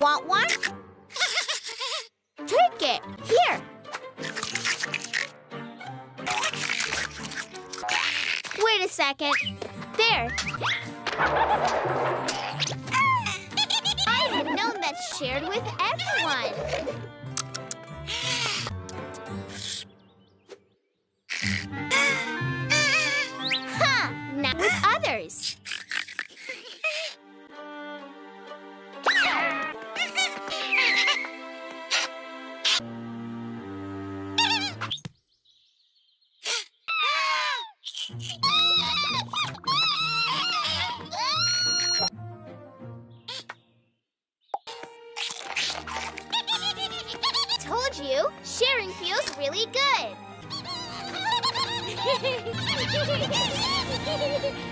Want one? Take it. Here. Wait a second. There. I had known that's shared with everyone. Told you, sharing feels really good.